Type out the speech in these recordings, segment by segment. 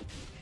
you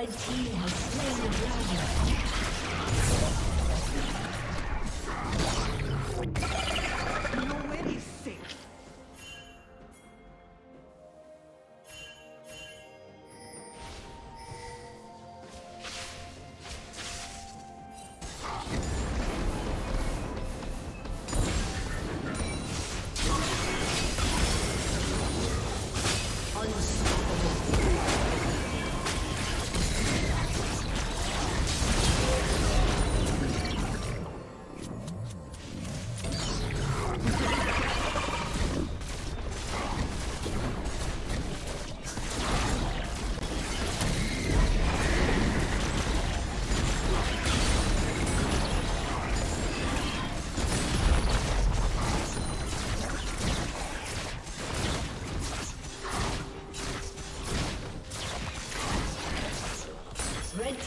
Red team has